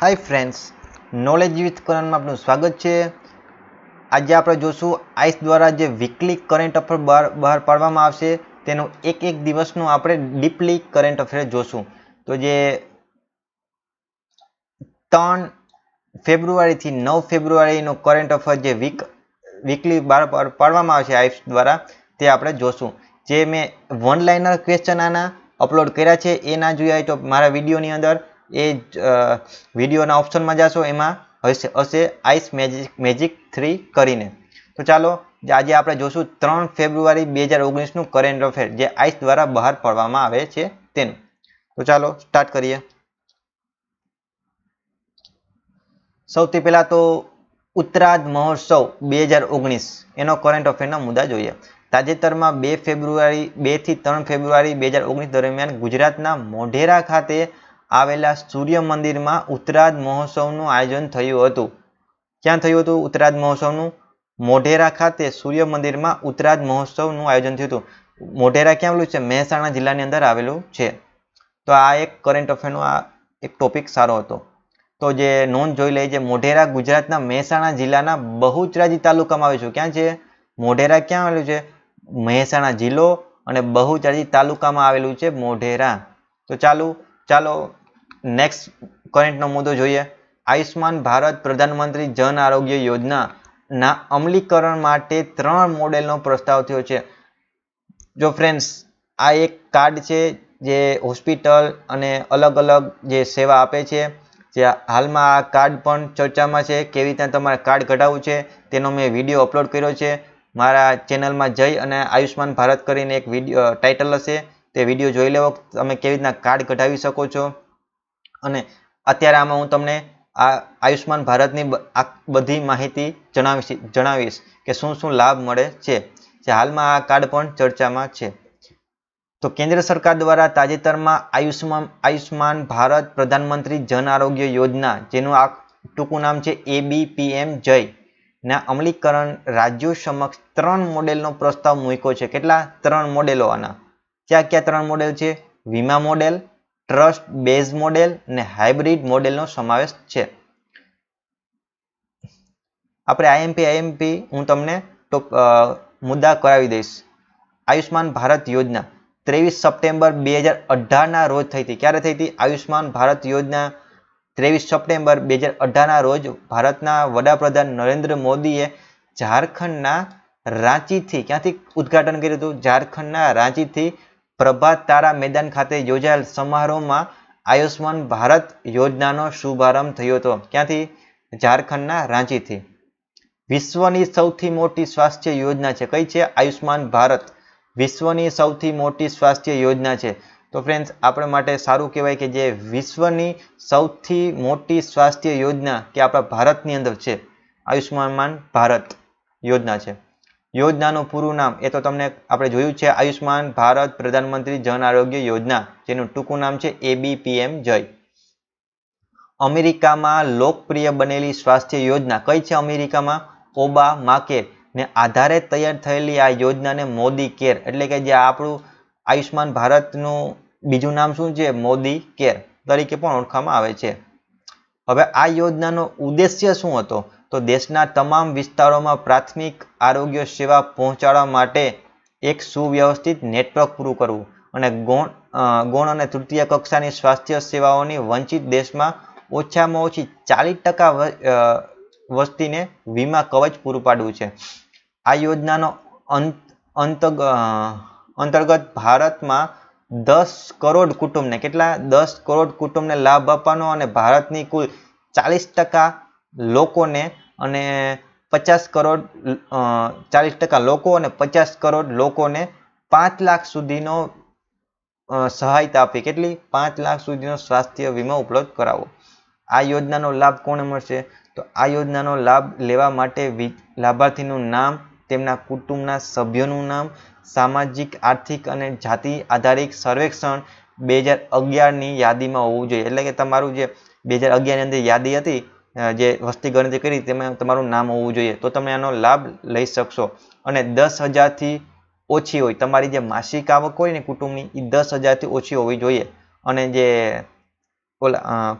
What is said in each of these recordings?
Hi friends knowledge with કરણમાં આપનું સ્વાગત છે. આજે આપણે જોશું આઈસ દ્વારા જે વીકલી કરંટ અફેર બહાર બહાર પાડવામાં આવશે, તેનો એક એક દિવસનું આપણે ડીપલી કરંટ અફેર જોશું. તો જે ત્રણ ફેબ્રુઆરીથી નવ ફેબ્રુઆરીનો કરંટ અફેર જે વીક વીકલી બહાર પાડવામાં આવશે આઈસ દ્વારા, તે આપણે જોશું. જે મેં વન લાઇનર ક્વેશ્ચન આના અપલોડ કર્યા છે, એ ના જોયા તો મારા વિડીયોની અંદર એ વિડીયોના ઓપ્શનમાં જશો, એમાં હશે હશે આઈસ મેજિક મેજિક થ્રી કરીને. તો ચાલો આજે આપણે જોશું, ત્રણ ફેબ્રુઆરી બે હજાર ઓગણીસનું કરેન્ટ અફેર જે આઈસ દ્વારા બહાર પાડવામાં આવે છે તેનું. તો ચાલો સ્ટાર્ટ કરીએ. સૌથી પહેલા તો ઉત્તરાધ મહોત્સવ બે હજાર ઓગણીસ, એનો કરંટ અફેરના મુદ્દા જોઈએ. તાજેતરમાં બે ફેબ્રુઆરી, બેથી ત્રણ ફેબ્રુઆરી બે હજાર ઓગણીસ દરમિયાન ગુજરાતના મોઢેરા ખાતે આવેલા સૂર્ય મંદિરમાં ઉત્તરાધ મહોત્સવનું આયોજન થયું હતું. ક્યાં થયું હતું ઉત્તરાધ મહોત્સવનું? મોઢેરા ખાતે સૂર્ય મંદિરમાં ઉત્તરાધ મહોત્સવનું આયોજન થયું હતું. મોઢેરા ક્યાં આવેલું છે? મહેસાણા જિલ્લાની અંદર આવેલું છે. તો આ એક કરંટ અફેરનો આ એક ટોપિક સારો હતો. તો જે નોંધ જોઈ લઈએ જે મોઢેરા ગુજરાતના મહેસાણા જિલ્લાના બહુચરાજી તાલુકામાં આવે છે. ક્યાં છે? મોઢેરા ક્યાં આવેલું છે? મહેસાણા જિલ્લો અને બહુચરાજી તાલુકામાં આવેલું છે મોઢેરા. તો ચાલુ, ચાલો નેક્સ્ટ કરંટનો મુદ્દો જોઈએ. આયુષ્માન ભારત પ્રધાનમંત્રી જન આરોગ્ય યોજનાના અમલીકરણ માટે ત્રણ મોડેલનો પ્રસ્તાવ થયો છે. જો ફ્રેન્ડ્સ આ એક કાર્ડ છે જે હોસ્પિટલ અને અલગ અલગ જે સેવા આપે છે. જે હાલમાં આ કાર્ડ પણ ચર્ચામાં છે, કેવી રીતના તમારે કાર્ડ કઢાવવું છે, તેનો મેં વીડિયો અપલોડ કર્યો છે. મારા ચેનલમાં જઈ અને આયુષ્માન ભારત કરીને એક વીડિયો ટાઇટલ હશે, તે વીડિયો જોઈ લેવો. તમે કેવી રીતના કાર્ડ કઢાવી શકો છો? અને અત્યારે આમાં હું તમને આ આયુષ્માન ભારતની બધી માહિતી જણાવીશ જણાવીશ કે શું શું લાભ મળે છે, જે હાલમાં આ કાર્ડ પણ ચર્ચામાં છે. તો કેન્દ્ર સરકાર દ્વારા તાજેતરમાં આયુષ્માન આયુષ્માન ભારત પ્રધાનમંત્રી જન આરોગ્ય યોજના, જેનું આ ટૂંકું નામ છે એબીપીએમ જય, ના અમલીકરણ રાજ્યો સમક્ષ ત્રણ મોડેલનો પ્રસ્તાવ મૂક્યો છે. કેટલા? ત્રણ મોડેલો આના. ક્યાં ક્યાં ત્રણ મોડેલ છે? વીમા મોડેલ ટ્રસ્ટ બેઝ મોડેલ અને હાઇબ્રિડ મોડેલનો સમાવેશ છે. આપણે આઈએમપી આઈએમપી હું તમને મુદ્દા કરાવી દઈશ. આયુષ્માન ભારત યોજના ત્રેવીસ સપ્ટેમ્બર બે હજાર અઢારના રોજ થઈ હતી. ક્યારે થઈ હતી? આયુષ્માન ભારત યોજના ત્રેવીસ સપ્ટેમ્બર બે હજાર અઢારના રોજ ભારતના વડાપ્રધાન નરેન્દ્ર મોદીએ ઝારખંડના રાંચીથી ક્યાંથી ઉદ્ઘાટન કર્યું હતું? ઝારખંડના રાંચીથી પ્રભાત તારા મેદાન ખાતે યોજાયેલ સમારોહમાં આયુષ્માન ભારત યોજનાનો શુભારંભ થયો હતો. ક્યાંથી? ઝારખંડના રાંચીથી. વિશ્વની સૌથી મોટી સ્વાસ્થ્ય યોજના છે. કઈ છે? આયુષ્માન ભારત. વિશ્વની સૌથી મોટી સ્વાસ્થ્ય યોજના છે. તો ફ્રેન્ડ્સ આપણા માટે સારું કહેવાય કે જે વિશ્વની સૌથી મોટી સ્વાસ્થ્ય યોજના કે આપણા ભારતની અંદર છે. આયુષ્માન ભારત યોજના છે. યોજનાનું પૂરું નામ. એ તો તમને આપણે જોયું છે આયુષ્માન ભારત પ્રધાનમંત્રી જન આરોગ્ય યોજના, જેનું ટૂંકું નામ છે એબીપીએમ જય. અમેરિકામાં લોકપ્રિય બનેલી સ્વાસ્થ્ય યોજના કઈ છે અમેરિકામાં? ઓબા માકેર ને આધારે તૈયાર થયેલી આ યોજનાને મોદી કેર એટલે કે જે આપણું આયુષ્માન ભારતનું બીજું નામ શું છે? મોદી કેર તરીકે પણ ઓળખવામાં આવે છે. હવે આ યોજનાનો ઉદ્દેશ્ય શું હતો? તો દેશના તમામ વિસ્તારોમાં પ્રાથમિક આરોગ્ય સેવા પહોંચાડવા માટે એક સુવ્યવસ્થિત નેટવર્ક પૂરું કરવું અને ગૌણ ગૌણ અને તૃતીય કક્ષાની સ્વાસ્થ્ય સેવાઓની વંચિત દેશમાં ઓછામાં ઓછી ચાલીસ ટકા વસ્તીને વીમા કવચ પૂરું પાડવું છે. આ યોજનાનો અંત અંતર્ગત ભારતમાં દસ કરોડ કુટુંબને, કેટલા? દસ કરોડ કુટુંબને લાભ આપવાનો અને ભારતની કુલ ચાલીસ ટકા લોકોને અને પચાસ કરોડ ચાલીસ ટકા લોકો અને પચાસ કરોડ લોકોને પાંચ લાખ સુધીનો સહાયતા આપી. કેટલી? પાંચ લાખ સુધીનો સ્વાસ્થ્ય વીમા ઉપલબ્ધ કરાવો. આ યોજનાનો લાભ કોને મળશે? તો આ યોજનાનો લાભ લેવા માટે લાભાર્થીનું નામ, તેમના કુટુંબના સભ્યોનું નામ, સામાજિક, આર્થિક અને જાતિ આધારિત સર્વેક્ષણ બે હજાર અગિયારની યાદીમાં હોવું જોઈએ. એટલે કે તમારું જે બે હજાર અગિયારની અંદર યાદી હતી જે વસ્તી ગણતરી કરી તેમાં તમારું નામ હોવું જોઈએ. તો તમે આનો લાભ લઈ શકશો. અને દસ હજારથી ઓછી હોય, તમારી જે માસિક આવક હોય ને કુટુંબની એ દસ હજારથી ઓછી હોવી જોઈએ. અને જે ઓલા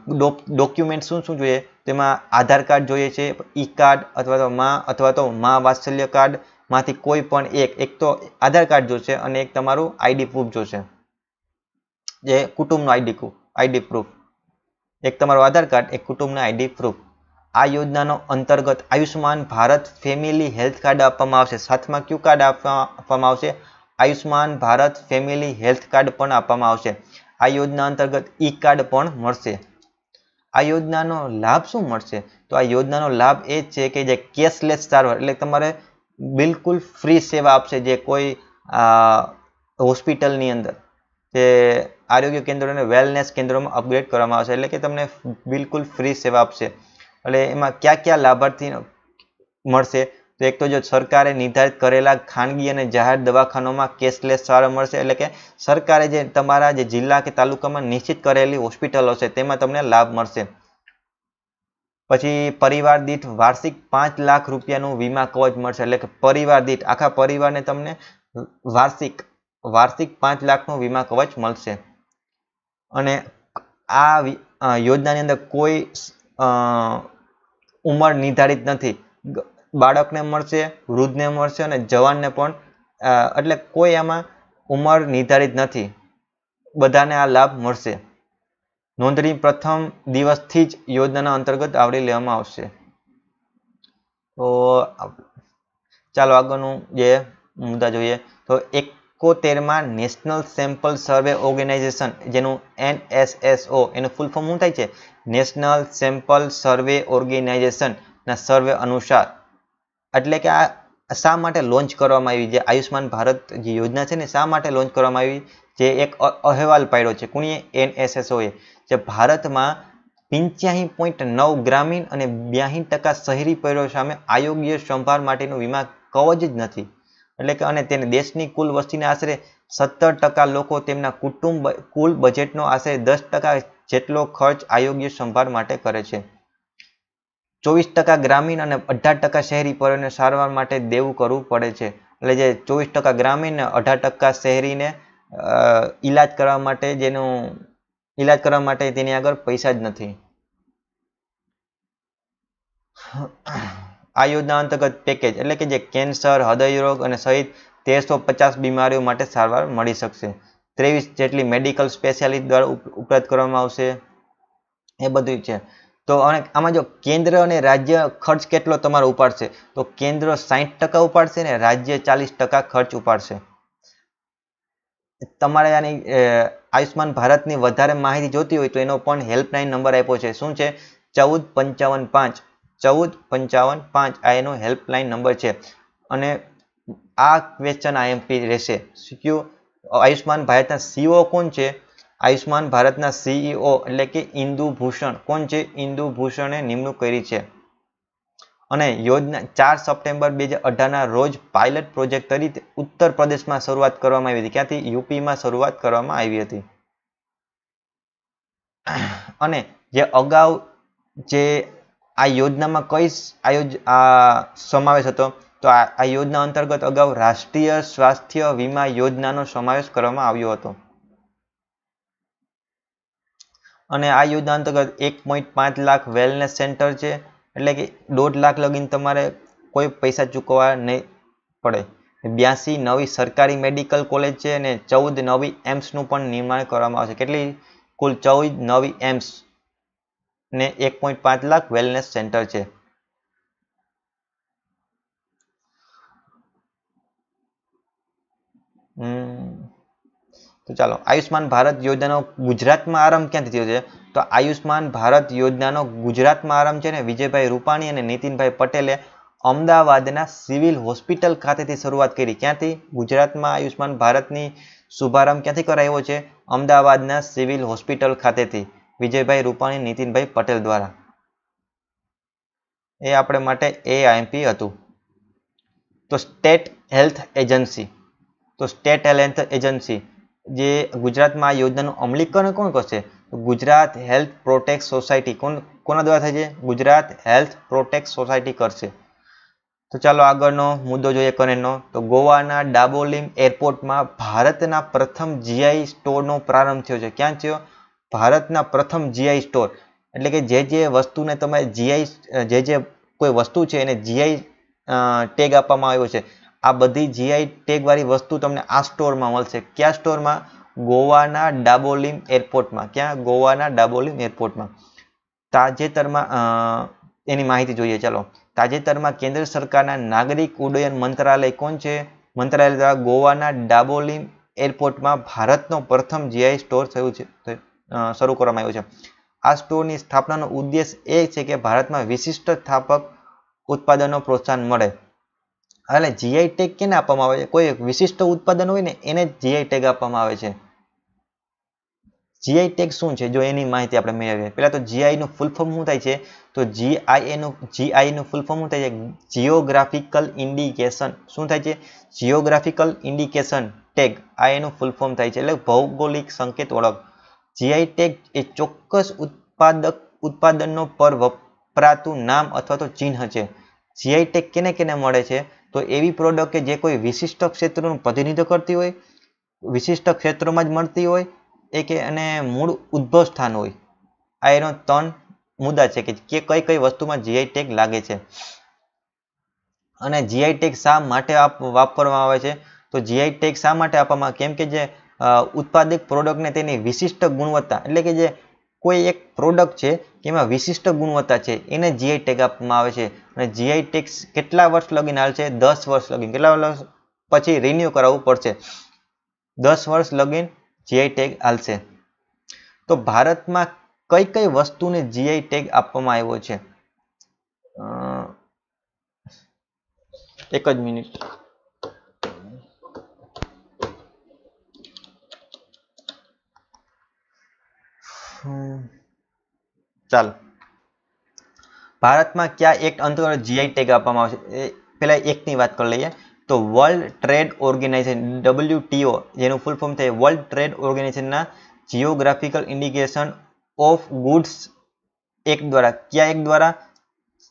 ડોક્યુમેન્ટ શું શું જોઈએ, તેમાં આધાર કાર્ડ જોઈએ છે, ઈ કાર્ડ અથવા તો માં, અથવા તો માં વાત્સલ્ય કાર્ડમાંથી કોઈ પણ એક એક તો આધાર કાર્ડ જોશે અને એક તમારું આઈડી પ્રૂફ જોશે. જે કુટુંબનું આઈડી આઈડી પ્રૂફ. એક તમારું આધાર કાર્ડ, એક કુટુંબના આઈડી પ્રૂફ. આ યોજનાનો અંતર્ગત Ayushman Bharat family health card આપવામાં આવશે. સાથમાં ક્યુ કાર્ડ આપવામાં આવશે? Ayushman Bharat family health card પણ આપવામાં આવશે. આ યોજના અંતર્ગત ઈ કાર્ડ પણ મળશે. આ યોજનાનો લાભ શું મળશે? તો આ યોજનાનો લાભ એ છે કે જે કેશલેસ સારવાર, એટલે તમારે બિલકુલ ફ્રી સેવા આપશે જે કોઈ હોસ્પિટલની અંદર. જે આરોગ્ય કેન્દ્રો અને વેલનેસ કેન્દ્રોમાં અપગ્રેડ કરવામાં આવશે, એટલે કે તમને બિલકુલ ફ્રી સેવા આપશે. એટલે એમાં કયા કયા લાભાર્થી મળશે? તો એક તો જો સરકારે નિર્ધારિત કરેલા ખાનગી અને જાહેર દવાખાનામાં કેશલેસ સારવાર મળશે, એટલે કે સરકારે જે તમારા જે જિલ્લા કે તાલુકામાં નિશ્ચિત કરેલી હોસ્પિટલો છે, તેમાં તમને લાભ મળશે. પછી પરિવાર દીઠ વાર્ષિક પાંચ લાખ રૂપિયાનું વીમા કવચ મળશે, એટલે કે પરિવાર દીઠ, આખા પરિવારને તમને વાર્ષિક વાર્ષિક પાંચ લાખનું વીમા કવચ મળશે. અને આ યોજનાની અંદર કોઈ ઉંમર નિર્ધારિત નથી. બાળકને મળશે, વૃદ્ધને મળશે અને જવાનને પણ એટલે કોઈ એમાં ઉંમર નિર્ધારિત નથી. બધાને આ લાભ મળશે. નોંધણી પ્રથમ દિવસથી જ યોજનાના અંતર્ગત આવરી લેવામાં આવશે. તો ચાલો આગળનું જે મુદ્દા જોઈએ. તો એકોતેરમાં નેશનલ સેમ્પલ સર્વે ઓર્ગેનાઇઝેશન, જેનું એનએસએસઓ, એનું ફૂલ ફોર્મ શું થાય છે? નેશનલ સેમ્પલ સર્વે ઓર્ગેનાઇઝેશનના સર્વે અનુસાર. એટલે કે આ શા માટે લોન્ચ કરવામાં આવી? જે આયુષ્માન ભારત જે યોજના છે ને, શા માટે લોન્ચ કરવામાં આવી? જે એક અહેવાલ પાડ્યો છે, કુણીએ? એનએસએસઓએ જે ભારતમાં પંચ્યાસી પોઈન્ટ નવ ગ્રામીણ અને બ્યાસી ટકા શહેરી પરિવારો સામે આયોગ્ય સંભાળ માટેનું વીમા કવચ જ નથી. એટલે કે અને તેને દેશની કુલ વસ્તીના આશરે સત્તર ટકા લોકો તેમના કુટુંબ, કુલ બજેટનો આશરે દસ ટકા જેટલો ખર્ચ આયોગ્ય સંભાળ માટે કરે છે. ચોવીસ ટકા ગ્રામીણ અને અઢાર ટકા શહેરી પરિવારને સારવાર માટે દેવું કરવું પડે છે. એટલે જે ચોવીસ ટકા ગ્રામીણ અઢાર ટકા શહેરીને ઈલાજ કરવા માટે જેનું, ઈલાજ કરવા માટે તેની આગળ પૈસા જ નથી. આ યોજના અંતર્ગત પેકેજ એટલે કે જે કેન્સર હૃદયરોગ અને સહિત તેરસો પચાસ બીમારીઓ માટે સારવાર મળી શકશે. ત્રેવીસ જેટલી મેડિકલ સ્પેશિયાલિસ્ટ દ્વારા ઉપલબ્ધ કરવામાં આવશે. એ બધું છે. તો અને આમાં જો કેન્દ્ર અને રાજ્ય ખર્ચ કેટલો તમારો ઉપાડશે? તો કેન્દ્ર સાહીઠ ટકા ઉપાડશે ને રાજ્ય ચાલીસ ટકા ખર્ચ ઉપાડશે. તમારે આની આયુષ્માન ભારતની વધારે માહિતી જોતી હોય તો એનો પણ હેલ્પલાઇન નંબર આપ્યો છે. શું છે? ચૌદ પંચાવન પાંચ. ચૌદ પંચાવન પાંચ આ એનો હેલ્પલાઇન નંબર છે. અને આ ક્વેશ્ચન આઈએમપી રહેશે. કયું આયુષ્માન ભારતના સીઓ કોણ છે? આયુષ્માન ભારતના સીઈઓ એટલે કે ઇન્દુ ભૂષણ. કોણ છે? ઇન્દુ ભૂષણે નિમણૂક કરી છે. અને યોજના ચાર સપ્ટેમ્બર બે હજાર અઢારના રોજ પાયલટ પ્રોજેક્ટ તરીકે ઉત્તર પ્રદેશમાં શરૂઆત કરવામાં આવી હતી. ક્યાંથી? યુપીમાં શરૂઆત કરવામાં આવી હતી. અને જે અગાઉ જે આ યોજનામાં કઈ આયોજ, આ સમાવેશ હતો? તો આ યોજના અંતર્ગત અગાઉ રાષ્ટ્રીય સ્વાસ્થ્ય વીમા યોજનાનો સમાવેશ કરવામાં આવ્યો હતો. અને આ યોજના અંતર્ગત એક પોઈન્ટ પાંચ લાખ વેલનેસ સેન્ટર છે, એટલે કે દોઢ લાખ લગીન તમારે કોઈ પૈસા ચૂકવવા નહીં પડે. બ્યાસી નવી સરકારી મેડિકલ કોલેજ છે અને ચૌદ નવી એમ્સનું પણ નિર્માણ કરવામાં આવશે. કેટલી? કુલ ચૌદ નવી એમ્સ ને એક પોઈન્ટ પાંચ લાખ વેલનેસ સેન્ટર છે. તો ચાલો આયુષ્માન ભારત યોજનાનો ગુજરાતમાં આરંભ ક્યાંથી થયો છે? તો આયુષ્માન ભારત યોજનાનો ગુજરાતમાં આરંભ છે ને વિજયભાઈ રૂપાણી અને નીતિનભાઈ પટેલે અમદાવાદના સિવિલ હોસ્પિટલ ખાતેથી શરૂઆત કરી. ક્યાંથી? ગુજરાતમાં આયુષ્માન ભારતની શુભારંભ ક્યાંથી કરાયો છે? અમદાવાદના સિવિલ હોસ્પિટલ ખાતેથી. વિજયભાઈ રૂપાણી, નીતિનભાઈ પટેલ દ્વારા. એ આપણે માટે એ આઈએમપી હતું. તો સ્ટેટ હેલ્થ એજન્સી. તો સ્ટેટ હેલ્થ એજન્સી જે ગુજરાતમાં આ યોજનાનું અમલીકરણ કોણ કરશે? ગુજરાત હેલ્થ પ્રોટેક્ટ સોસાયટી કોણ, કોના દ્વારા થાય છે? ગુજરાત હેલ્થ પ્રોટેક્ટ સોસાયટી કરશે. તો ચાલો આગળનો મુદ્દો જોઈએ કરેનો તો ગોવાના ડાબોલીમ એરપોર્ટમાં ભારતના પ્રથમ જીઆઈ સ્ટોરનો પ્રારંભ થયો છે. ક્યાં થયો? ભારતના પ્રથમ જીઆઈ સ્ટોર. એટલે કે જે જે વસ્તુને તમે જીઆઈ જે જે કોઈ વસ્તુ છે એને જીઆઈ ટેગ આપવામાં આવ્યો છે. આ બધી જીઆઈ ટેગવાળી વસ્તુ તમને આ સ્ટોરમાં મળશે. કયા સ્ટોરમાં? ગોવાના ડાબોલિમ એરપોર્ટમાં. ક્યાં? ગોવાના ડાબોલિમ એરપોર્ટમાં. તાજેતરમાં એની માહિતી જોઈએ. ચાલો. તાજેતરમાં કેન્દ્ર સરકારના નાગરિક ઉડ્ડયન મંત્રાલય કોણ છે? મંત્રાલય દ્વારા ગોવાના ડાબોલિમ એરપોર્ટમાં ભારતનો પ્રથમ જીઆઈ સ્ટોર થયું છે શરૂ કરવામાં આવ્યો છે. આ સ્ટોરની સ્થાપનાનો ઉદ્દેશ એ છે કે ભારતમાં વિશિષ્ટ સ્થાપક ઉત્પાદનો પ્રોત્સાહન મળે. એટલે જીઆઈ ટેગ કેને આપવામાં આવે છે? કોઈ વિશિષ્ટ ઉત્પાદન હોય ને, એને જીઆઈ ટેગ આપવામાં આવે છે. જીઆઈ ટેગ શું છે? જો એની માહિતી આપણે મેળવીએ. પહેલાં તો જીઆઈનું ફૂલ ફોર્મ શું થાય છે? તો જીઆઈ જીઆઈનું ફૂલ ફોર્મ શું થાય છે? જીઓગ્રાફિકલ ઇન્ડિકેશન શું થાય છે? જીઓગ્રાફિકલ ઇન્ડિકેશન ટેગ આ એનું ફૂલ ફોર્મ થાય છે. એટલે ભૌગોલિક સંકેત ઓળખ. જીઆઈ ટેગ એ ચોક્કસ ઉત્પાદક, ઉત્પાદનનો પર વપરાતું નામ અથવા તો ચિહ્ન છે. જીઆઈ ટેગ કેને કેને મળે છે? તો એવી પ્રોડક્ટ કે જે કોઈ વિશિષ્ટ ક્ષેત્રનું પ્રતિનિધિત્વ કરતી હોય, વિશિષ્ટ ક્ષેત્રોમાં જ મળતી હોય, એ કે અને મૂળ ઉદ્ભવ સ્થાન હોય. આ એનો ત્રણ મુદ્દા છે કે કઈ કઈ વસ્તુમાં જીઆઈ ટેગ લાગે છે. અને જીઆઈ ટેગ શા માટે વાપરવામાં આવે છે? તો જીઆઈ ટેગ શા માટે આપવામાં કેમ કે જે ઉત્પાદક પ્રોડક્ટને તેની વિશિષ્ટ ગુણવત્તા એટલે કે જે કોઈ એક પ્રોડક્ટ છે કે એમાં વિશિષ્ટ ગુણવત્તા છે, એને જીઆઈ ટેગ આપવામાં આવે છે. અને જીઆઈ ટેગ કેટલા વર્ષ લગીન હાલશે દસ વર્ષ લગીન. કેટલા વર્ષ પછી રિન્યુ કરાવવું પડશે? દસ વર્ષ લગીન જીઆઈ ટેગ હાલશે. તો ભારતમાં કઈ કઈ વસ્તુને જીઆઈ ટેગ આપવામાં આવ્યો છે? એક જ મિનિટ. ચાલો. ભારતમાં કયા એક્ટ અંતર્ગત જીઆઈ ટેગ આપવામાં આવશે? પહેલાં એકની વાત કરી લઈએ. તો વર્લ્ડ ટ્રેડ ઓર્ગેનાઇઝેશન ડબલ્યુટીઓ જેનું ફૂલ ફોર્મ થાય world trade ઓર્ગેનાઇઝેશનના geographical indication of goods act દ્વારા. કયા એક્ટ દ્વારા?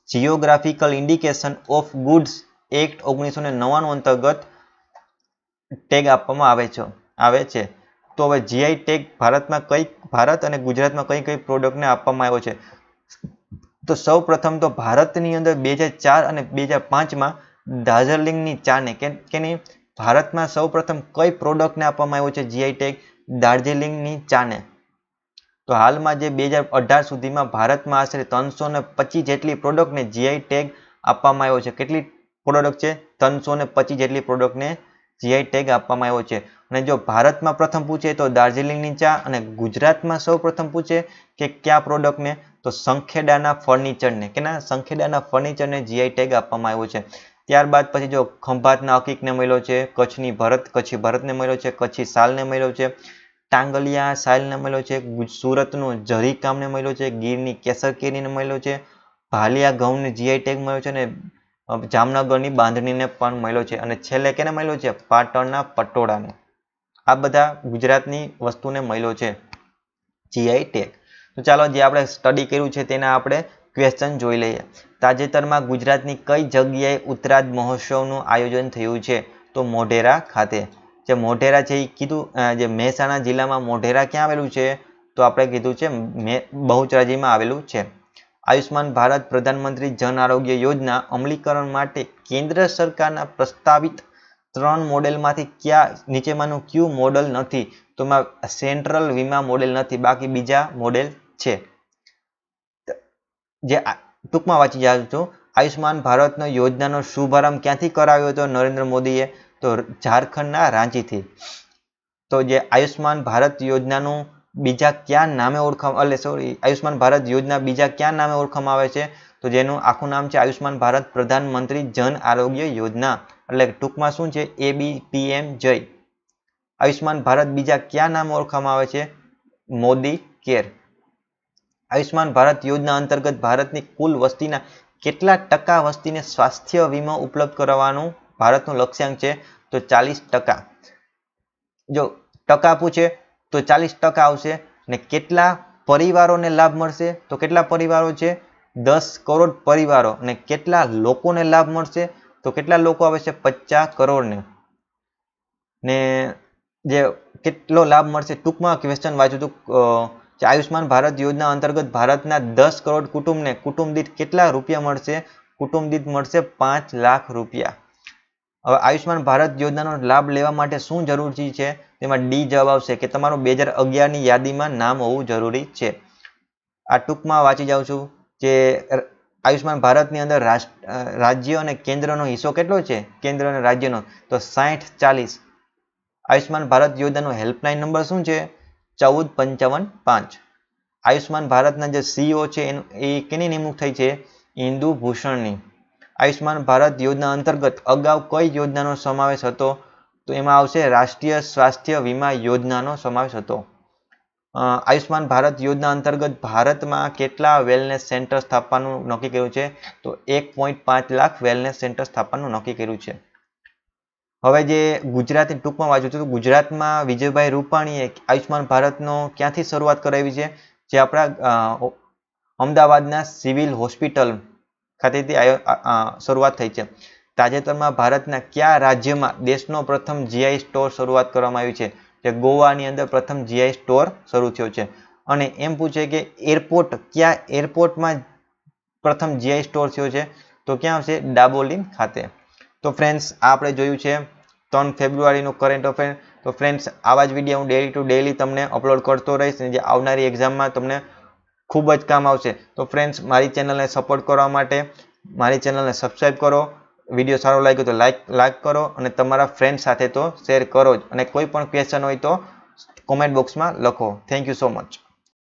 Geographical indication of goods act ઓગણીસો ને નવ્વાણું અંતર્ગત ટેગ આપવામાં આવે છે. આવે છે. તો હવે જીઆઈ ટેગ ભારતમાં કઈ, ભારત અને ગુજરાતમાં કઈ કઈ પ્રોડક્ટને આપવામાં આવ્યો છે? તો સૌ પ્રથમ તો ભારતની અંદર બે હજાર ચાર અને બે હજાર પાંચમાં દાર્જિલિંગની ચાને કેની ભારતમાં સૌ પ્રથમ કઈ પ્રોડક્ટને આપવામાં આવ્યો છે જીઆઈ ટેગ દાર્જિલિંગની ચાને. તો હાલમાં જે બે હજાર અઢાર સુધીમાં ભારતમાં આશરે ત્રણસો ને પચીસ જેટલી પ્રોડક્ટને જીઆઈ ટેગ આપવામાં આવ્યો છે. કેટલી પ્રોડક્ટ છે? ત્રણસો ને પચીસ જેટલી પ્રોડક્ટને જીઆઈ ટેગ આપવામાં આવ્યો છે. અને જો ભારતમાં પ્રથમ પૂછે તો દાર્જિલિંગની ચા અને ગુજરાતમાં સૌ પ્રથમ પૂછે કે કયા પ્રોડક્ટને તો સંખેડાના ફર્નિચરને કેના? સંખેડાના ફર્નિચરને જીઆઈ ટેગ આપવામાં આવ્યો છે. ત્યારબાદ પછી જો ખંભાતના હકીકને મળ્યો છે, કચ્છની ભરત, કચ્છી ભરતને મળ્યો છે, કચ્છી સાલને મળ્યો છે, ટાંગલિયા સાઇલને મળ્યો છે સુરતનું જરી કામને મળ્યો છે, ગીરની કેસર કેરીને મળ્યો છે, ભાલિયા ઘઉંને જીઆઈ ટેગ મળ્યો છે અને જામનગરની બાંધણીને પણ મળ્યો છે. અને છેલ્લે કેને મળ્યો છે? પાટણના પટોળાને. આ બધા ગુજરાતની વસ્તુને મળ્યો છે જીઆઈ ટેગ તો ચાલો જે આપણે સ્ટડી કર્યું છે તેના આપણે ક્વેશ્ચન જોઈ લઈએ. તાજેતરમાં ગુજરાતની કઈ જગ્યાએ ઉત્તરાદ મહોત્સવનું આયોજન થયું છે? તો મોઢેરા ખાતે. જે મોઢેરા છે એ કીધું જે મહેસાણા જિલ્લામાં મોઢેરા ક્યાં આવેલું છે? તો આપણે કીધું છે બહુચરાજીમાં આવેલું છે. આયુષ્માન ભારત પ્રધાનમંત્રી જન આરોગ્ય યોજના અમલીકરણ માટે કેન્દ્ર સરકારના પ્રસ્તાવિત ત્રણ મોડેલમાંથી ક્યાં નીચેમાંનું કયું મોડેલ નથી? તો એમાં સેન્ટ્રલ વીમા મોડેલ નથી, બાકી બીજા મોડેલ છે. જે ટૂંકમાં વાંચી છું. આયુષ્માન ભારતનો યોજનાનો શુભારંભ ક્યાંથી કરાવ્યો હતો નરેન્દ્ર મોદીએ? તો ઝારખંડના રાંચીથી. તો જે આયુષ્માન ભારત યોજનાનું બીજા ક્યાં નામે ઓળખવામાં એટલે સોરી આયુષ્માન ભારત યોજના બીજા ક્યાં નામે ઓળખવામાં આવે છે? તો જેનું આખું નામ છે આયુષ્માન ભારત પ્રધાનમંત્રી જન આરોગ્ય યોજના. એટલે ટૂંકમાં શું છે? એ બી પીએમ જય આયુષ્માન ભારત બીજા ક્યાં નામ ઓળખવામાં આવે છે? મોદી કેર. આયુષ્માન ભારત યોજના અંતર્ગત ભારતની કુલ વસ્તીના કેટલા ટકા વસ્તીને સ્વાસ્થ્ય વીમો ઉપલબ્ધ કરાવવાનું ભારતનું લક્ષ્યાંક છે? તો ચાલીસ ટકા. જો ટકા પૂછે, તો ચાલીસ ટકા આવશે. ને કેટલા પરિવારોને લાભ મળશે? તો કેટલા પરિવારો છે? દસ કરોડ પરિવારો. ને કેટલા લોકોને લાભ મળશે? તો કેટલા લોકો આવે છે? પચાસ કરોડને. ને જે કેટલો લાભ મળશે? ટૂંકમાં ક્વેશ્ચન વાંચું હતું આયુષ્માન ભારત યોજના અંતર્ગત ભારતના દસ કરોડ કુટુંબને કુટુંબ દીઠ કેટલા રૂપિયા મળશે? કુટુંબ દીઠ મળશે પાંચ લાખ રૂપિયા. હવે આયુષ્માન ભારત યોજનાનો લાભ લેવા માટે શું જરૂરી છે? તેમાં ડી જવાબ આવશે કે તમારું બે હજાર અગિયારની યાદીમાં નામ હોવું જરૂરી છે. આ ટૂંકમાં વાંચી જાઉં છું જે આયુષ્માન ભારતની અંદર રાજ્ય અને કેન્દ્રનો હિસ્સો કેટલો છે? કેન્દ્ર અને રાજ્યનો. તો સાઠ ચાલીસ. આયુષ્માન ભારત યોજનાનો હેલ્પલાઇન નંબર શું છે? ચૌદ, પંચાવન, પાંચ. આયુષ્માન ભારતના જે સીઈઓ છે, એનું, એ કેની નિમણૂક થઈ છે? ઇન્દુ ભૂષણની. આયુષ્માન ભારત યોજના અંતર્ગત અગાઉ કઈ યોજનાનો સમાવેશ હતો? તો એમાં આવશે રાષ્ટ્રીય સ્વાસ્થ્ય વીમા યોજનાનો સમાવેશ હતો. આયુષ્માન ભારત યોજના અંતર્ગત ભારતમાં કેટલા વેલનેસ સેન્ટર સ્થાપવાનું નક્કી કર્યું છે? તો એક પોઈન્ટ પાંચ લાખ વેલનેસ સેન્ટર સ્થાપવાનું નક્કી કર્યું છે. હવે જે ગુજરાતની ટૂંકમાં વાંચું છું ગુજરાતમાં વિજયભાઈ રૂપાણીએ આયુષ્માન ભારતનો ક્યાંથી શરૂઆત કરાવી છે? જે આપણા અમદાવાદના સિવિલ હોસ્પિટલ ખાતેથી શરૂઆત થઈ છે. તાજેતરમાં ભારતના કયા રાજ્યમાં દેશનો પ્રથમ જીઆઈ સ્ટોર શરૂઆત કરવામાં આવી છે? જે ગોવાની અંદર પ્રથમ જીઆઈ સ્ટોર શરૂ થયો છે. અને એમ પૂછે કે એરપોર્ટ કયા એરપોર્ટમાં પ્રથમ જીઆઈ સ્ટોર થયો છે? તો ક્યાં આવશે? ડાબોલીમ ખાતે. તો ફ્રેન્ડ્સ આપણે જોયું છે ત્રણ ફેબ્રુઆરીનું કરંટ અફેર તો ફ્રેન્ડ્સ આવા જ વીડિયો હું ડેલી ટુ ડેલી તમને અપલોડ કરતો રહીશ જે આવનારી એક્ઝામમાં તમને ખૂબ જ કામ આવશે. તો ફ્રેન્ડ્સ મારી ચેનલને સપોર્ટ કરવા માટે મારી ચેનલને સબસ્ક્રાઈબ કરો. વીડિયો સારો લાગ્યો તો લાઈક લાઈક કરો અને તમારા ફ્રેન્ડ સાથે તો શેર કરો જ. અને કોઈ પણ ક્વેશ્ચન હોય તો કોમેન્ટ બોક્સમાં લખો. Thank you so much